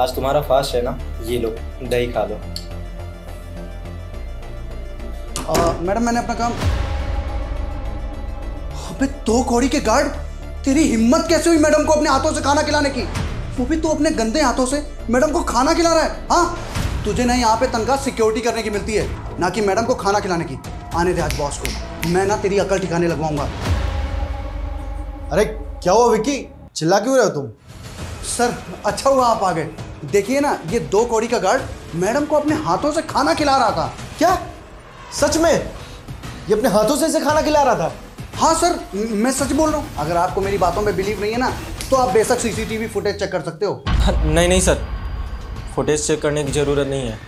आज तुम्हारा फास्ट है ना? ये लो दही खा लो। मैडम मैंने अपना काम अबे दो कौड़ी के गार्ड तेरी हिम्मत कैसे हुई मैडम को अपने हाथों से खाना खिलाने की? वो भी तू अपने गंदे हाथों से मैडम को खाना खिला रहा है हाँ? तुझे ना यहाँ पे तनख्वाह सिक्योरिटी करने की मिलती है ना कि मैडम को खाना खिलाने की। आने दे आज बॉस को। मैं ना तेरी अकल ठिकाने लगवाऊँगा। अरे क्या हुआ विक्की? चिल्ला क्यों रहे हो तुम? सर अच्छा हुआ आप आ गए। देखिए ना ये दो कौड़ी का गार्ड मैडम को अपने हाथों से खाना खिला रहा था। क्या? सच में? ये अपने हाथों से इसे खाना खिला रहा था? हाँ सर मैं सच बोल रहा हूँ। अगर आपको मेरी बातों में बिलीव नहीं है ना तो आप बेशक सीसीटीवी फुटेज चेक कर सकते हो। नहीं नहीं सर। फुटेज चेक करने की ज़रूरत नहीं है।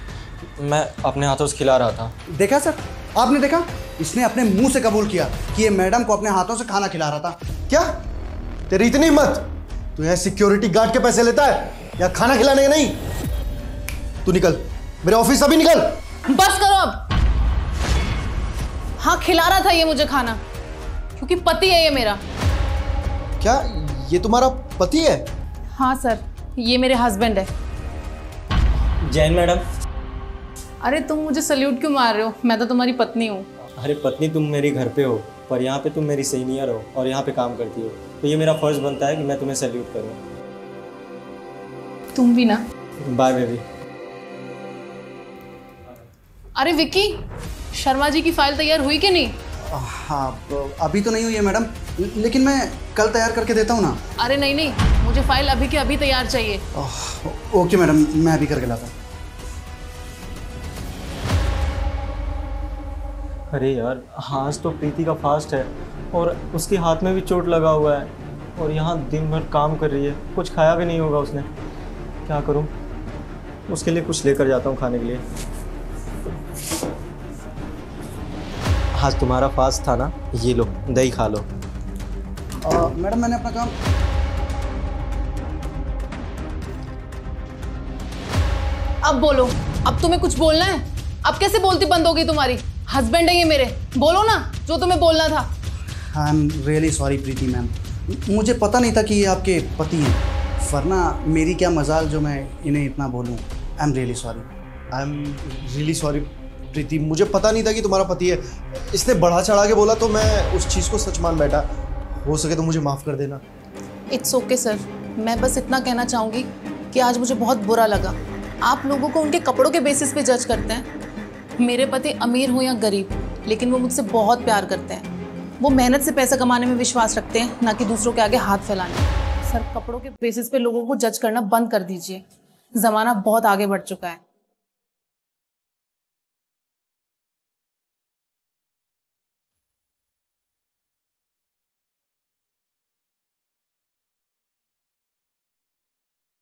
मैं अपने हाथों से खिला रहा था। देखा सर? आपने देखा? इसने अपने मुँह से कबूल किया कि ये मैडम को अपने हाथों से खाना खिला रहा था। क्या? तेरी इतनी हिम्मत? तू यहाँ सिक्योरिटी गार्ड के पैसे लेता है। या खाना खिलाने के नहीं? तू निकल। मेरे ऑफ़िस अभी निकल। बस करो अब। हाँ खिला रहा था ये मुझे खाना क्योंकि पति है ये मेरा। क्या ये तुम्हारा पति है? हाँ सर ये मेरे हस्बैंड है। जैन मैडम। अरे तुम मुझे सल्यूट क्यों मार रहे हो? मैं तो तुम्हारी पत्नी हूँ। अरे पत्नी तुम मेरी घर पे हो पर यहाँ पे तुम मेरी सीनियर हो और यहाँ पे काम करती हो। तो ये मेरा फ़र्ज़ बनता है कि मैं तुम्हें सल्यूट करूँ। तुम भी ना। बाय बेबी अरे विक्की शर्मा जी की फ़ाइल तैयार हुई कि नहीं? हाँ अभी तो नहीं हुई है मैडम लेकिन मैं कल तैयार करके देता हूँ ना। अरे नहीं नहीं मुझे फ़ाइल अभी के अभी तैयार चाहिए। ओह, ओके मैडम मैं अभी करके लाता हूँ। अरे यार आज तो प्रीति का फास्ट है और उसके हाथ में भी चोट लगा हुआ है और यहाँ दिन भर काम कर रही है कुछ खाया भी नहीं होगा उसने। क्या करूँ? उसके लिए कुछ लेकर जाता हूँ खाने के लिए। आज तुम्हारा फास्ट था ना? ये लो दही खा लो। मैडम मैंने अपना काम अब बोलो अब तुम्हें कुछ बोलना है? अब कैसे बोलती बंद होगी तुम्हारी? हस्बैंड है ये मेरे। बोलो ना जो तुम्हें बोलना था। I am really sorry Preeti ma'am मुझे पता नहीं था कि ये आपके पति हैं। वरना मेरी क्या मजाल जो मैं इन्हें इतना बोलूँ? I am really sorry I am really sorry Preeti. मुझे पता नहीं था कि तुम्हारा पति है। इसने बढ़ा चढ़ा के बोला तो मैं उस चीज़ को सच मान बैठा। हो सके तो मुझे माफ़ कर देना। इट्स ओके सर मैं बस इतना कहना चाहूँगी कि आज मुझे बहुत बुरा लगा। आप लोगों को उनके कपड़ों के बेसिस पे जज करते हैं। मेरे पति अमीर हो या गरीब, लेकिन वो मुझसे बहुत प्यार करते हैं। वो मेहनत से पैसा कमाने में विश्वास रखते हैं, ना कि दूसरों के आगे हाथ फैलाने सर कपड़ों के बेसिस पे लोगों को जज करना बंद कर दीजिए। ज़माना बहुत आगे बढ़ चुका है।